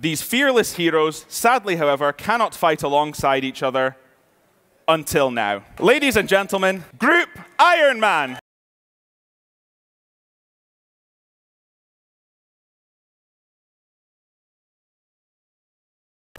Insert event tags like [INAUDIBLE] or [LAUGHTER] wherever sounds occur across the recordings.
These fearless heroes, sadly, however, cannot fight alongside each other until now. Ladies and gentlemen, Group Iron Man.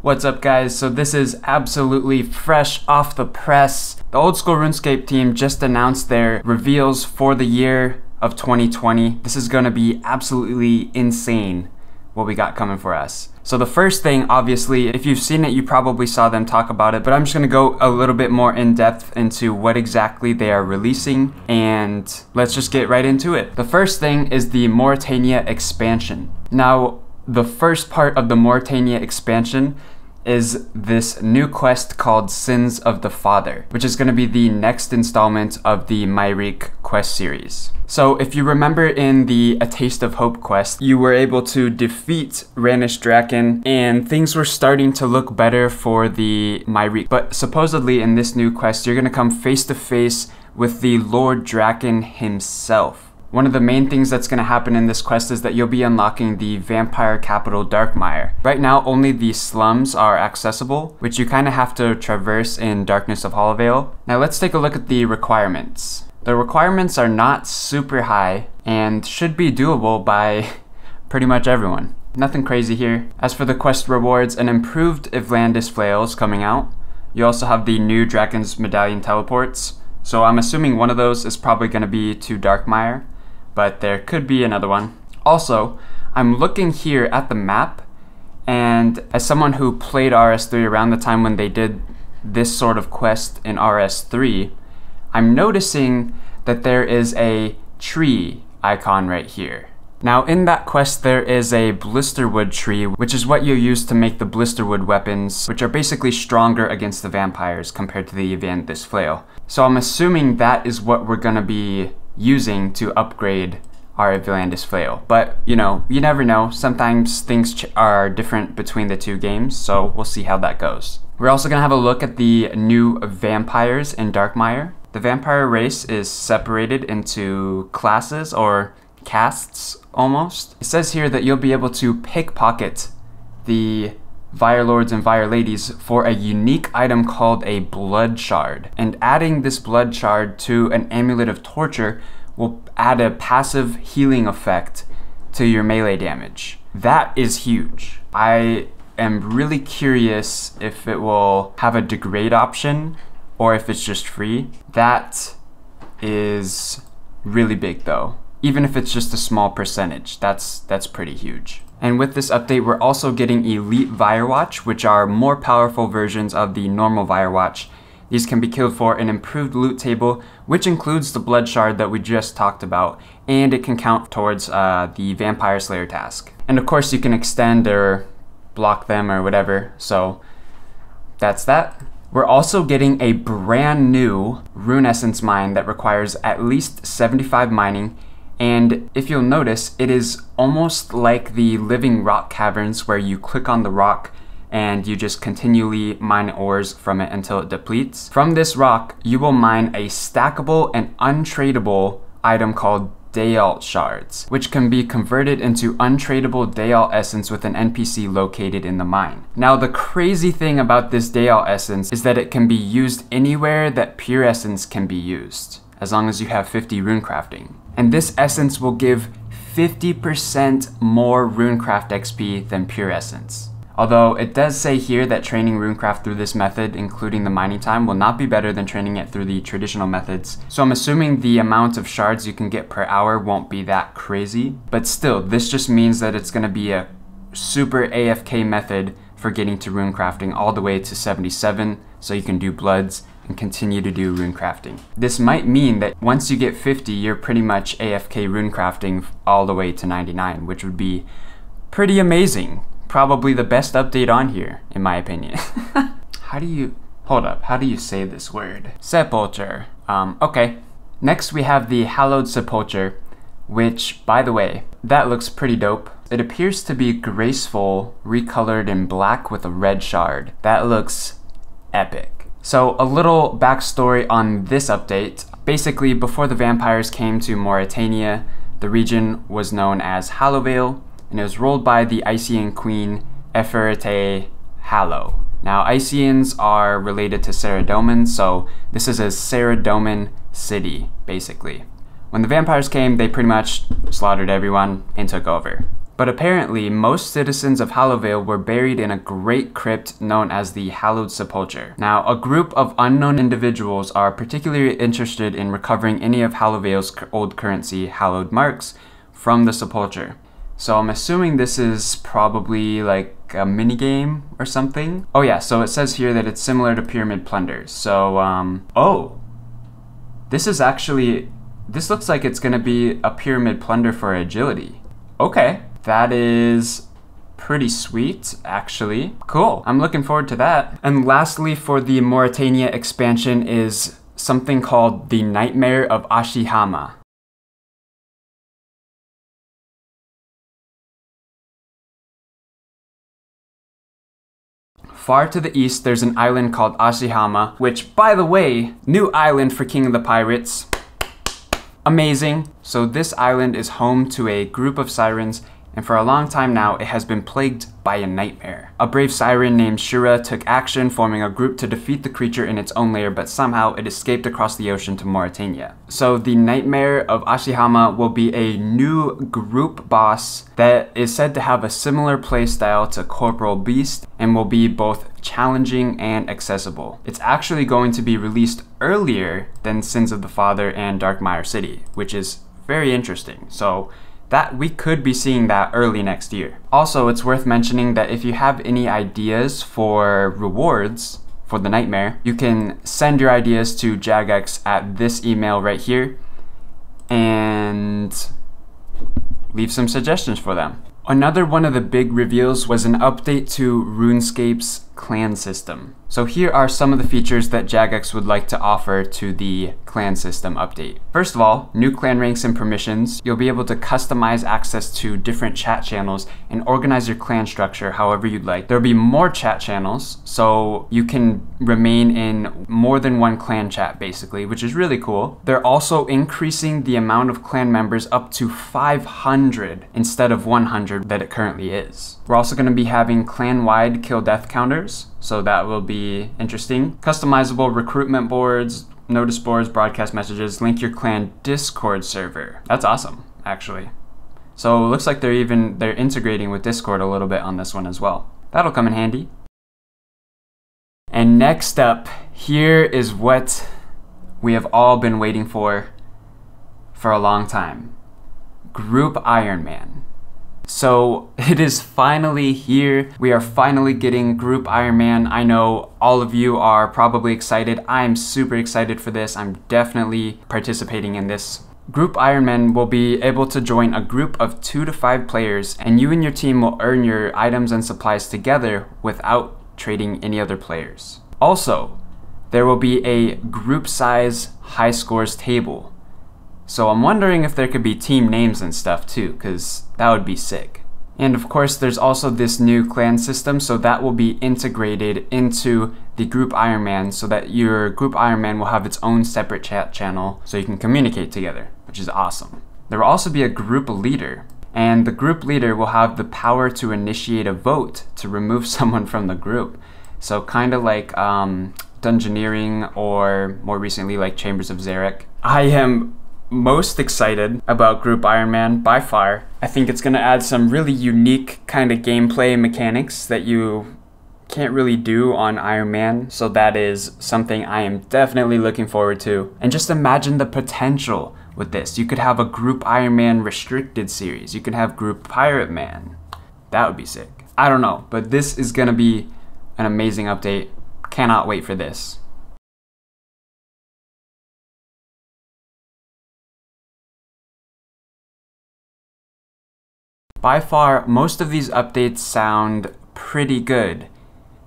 What's up guys? So this is absolutely fresh off the press. The old school RuneScape team just announced their reveals for the year of 2020. This is gonna be absolutely insane what we got coming for us. So the first thing, obviously, if you've seen it, you probably saw them talk about it, but I'm just gonna go a little bit more in depth into what exactly they are releasing, and let's just get right into it. The first thing is the Morytania expansion. Now, the first part of the Morytania expansion is this new quest called Sins of the Father, which is going to be the next installment of the Myreque quest series. So if you remember in the A Taste of Hope quest, you were able to defeat Ranis Drakan and things were starting to look better for the Myreque. But supposedly in this new quest, you're going to come face to face with the Lord Drakan himself. One of the main things that's going to happen in this quest is that you'll be unlocking the vampire capital Darkmeyer. Right now, only the slums are accessible, which you kind of have to traverse in Darkness of Hallowvale. Now let's take a look at the requirements. The requirements are not super high and should be doable by [LAUGHS] pretty much everyone. Nothing crazy here. As for the quest rewards, an improved Ivandis flail is coming out. You also have the new Drakan's Medallion teleports. So I'm assuming one of those is probably going to be to Darkmeyer but there could be another one. Also, I'm looking here at the map, and as someone who played RS3 around the time when they did this sort of quest in RS3, I'm noticing that there is a tree icon right here. Now in that quest there is a blisterwood tree, which is what you use to make the blisterwood weapons, which are basically stronger against the vampires compared to the Ivandis flail. So I'm assuming that is what we're gonna be using to upgrade our Ivandis flail. But, you know, you never know. Sometimes things are different between the two games, so we'll see how that goes. We're also going to have a look at the new vampires in Darkmeyer. The vampire race is separated into classes or castes almost. It says here that you'll be able to pickpocket the Vyre Lords and Vyre Ladies for a unique item called a Blood Shard. And adding this Blood Shard to an Amulet of Torture will add a passive healing effect to your melee damage. That is huge. I am really curious if it will have a degrade option or if it's just free. That is really big though. Even if it's just a small percentage, that's that's pretty huge. And with this update, we're also getting Elite Vyrewatch, which are more powerful versions of the normal Vyrewatch. These can be killed for an improved loot table, which includes the Blood Shard that we just talked about, and it can count towards uh, the Vampire Slayer task. And of course, you can extend or block them or whatever, so that's that. We're also getting a brand new Rune Essence mine that requires at least 75 mining and if you'll notice, it is almost like the living rock caverns where you click on the rock and you just continually mine ores from it until it depletes. From this rock, you will mine a stackable and untradeable item called Daeyalt shards, which can be converted into untradeable Daeyalt essence with an NPC located in the mine. Now the crazy thing about this Daeyalt essence is that it can be used anywhere that pure essence can be used, as long as you have 50 rune crafting and this essence will give 50% more runecraft XP than pure essence. Although it does say here that training runecraft through this method, including the mining time, will not be better than training it through the traditional methods. So I'm assuming the amount of shards you can get per hour won't be that crazy. But still, this just means that it's going to be a super AFK method for getting to runecrafting all the way to 77, so you can do bloods and continue to do rune crafting. This might mean that once you get 50, you're pretty much AFK rune crafting all the way to 99, which would be pretty amazing. Probably the best update on here, in my opinion. [LAUGHS] how do you, hold up, how do you say this word? Sepulcher. Um, okay. Next we have the Hallowed Sepulcher, which, by the way, that looks pretty dope. It appears to be graceful, recolored in black with a red shard. That looks epic. So a little backstory on this update. Basically, before the vampires came to Morytania, the region was known as Hallowvale, and it was ruled by the Icyene queen Efaritay Hallow. Now, Icyenes are related to Saradomin, so this is a Saradomin city, basically. When the vampires came, they pretty much slaughtered everyone and took over. But apparently, most citizens of Hallowvale were buried in a great crypt known as the Hallowed Sepulchre. Now, a group of unknown individuals are particularly interested in recovering any of Hallowvale's old currency, hallowed marks, from the sepulchre. So I'm assuming this is probably like a mini game or something. Oh yeah, so it says here that it's similar to Pyramid Plunder. So, um, oh, this is actually, this looks like it's gonna be a Pyramid Plunder for agility. Okay, that is pretty sweet, actually. Cool, I'm looking forward to that. And lastly, for the Morytania expansion is something called the Nightmare of Ashihama. Far to the east, there's an island called Ashihama, which, by the way, new island for King of the Pirates. Amazing. So this island is home to a group of sirens and for a long time now, it has been plagued by a nightmare. A brave siren named Shura took action, forming a group to defeat the creature in its own lair, but somehow it escaped across the ocean to Morytania. So the Nightmare of Ashihama will be a new group boss that is said to have a similar playstyle to Corporeal Beast and will be both challenging and accessible. It's actually going to be released earlier than Sins of the Father and Darkmeyer City, which is very interesting. So that we could be seeing that early next year. Also, it's worth mentioning that if you have any ideas for rewards for the nightmare, you can send your ideas to jagex at this email right here and leave some suggestions for them. Another one of the big reveals was an update to RuneScape's clan system. So here are some of the features that Jagex would like to offer to the clan system update. First of all, new clan ranks and permissions. You'll be able to customize access to different chat channels and organize your clan structure however you'd like. There'll be more chat channels, so you can remain in more than one clan chat basically, which is really cool. They're also increasing the amount of clan members up to 500 instead of 100 that it currently is. We're also going to be having clan-wide kill death counters, so that will be interesting. Customizable recruitment boards, notice boards, broadcast messages, link your clan Discord server. That's awesome, actually. So it looks like they're even they're integrating with Discord a little bit on this one as well. That'll come in handy. And next up, here is what we have all been waiting for for a long time. Group Iron Man. So [LAUGHS] it is finally here. We are finally getting Group Iron Man. I know all of you are probably excited. I'm super excited for this. I'm definitely participating in this. Group Ironman will be able to join a group of two to five players, and you and your team will earn your items and supplies together without trading any other players. Also, there will be a group size high scores table so I'm wondering if there could be team names and stuff too, because that would be sick. And of course, there's also this new clan system, so that will be integrated into the group Ironman so that your group Ironman will have its own separate chat channel so you can communicate together, which is awesome. There will also be a group leader, and the group leader will have the power to initiate a vote to remove [LAUGHS] someone from the group. So kind of like um, Dungeoneering or more recently like Chambers of Xeric. I am most excited about Group Iron Man by far. I think it's going to add some really unique kind of gameplay mechanics that you can't really do on Iron Man, so that is something I am definitely looking forward to. And just imagine the potential with this. You could have a Group Iron Man restricted series. You could have Group Pirate Man. That would be sick. I don't know, but this is going to be an amazing update. Cannot wait for this. By far, most of these updates sound pretty good,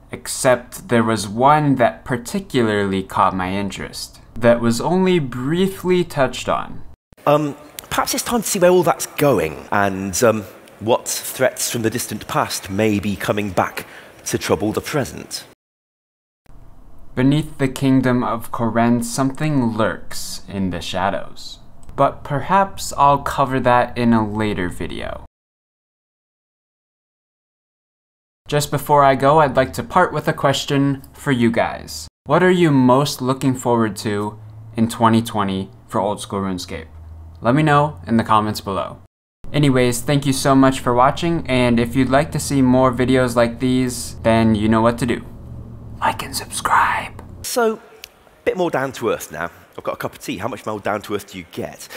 except there was one that particularly caught my interest, that was only briefly touched on. Um, perhaps it's time to see where all that's going, and um, what threats from the distant past may be coming back to trouble the present. Beneath the kingdom of Kourend, something lurks in the shadows. But perhaps I'll cover that in a later video. Just before I go, I'd like to part with a question for you guys. What are you most looking forward to in 2020 for Old School RuneScape? Let me know in the comments below. Anyways, thank you so much for watching, and if you'd like to see more videos like these, then you know what to do. Like and subscribe. So, a bit more down to earth now. I've got a cup of tea. How much more down to earth do you get?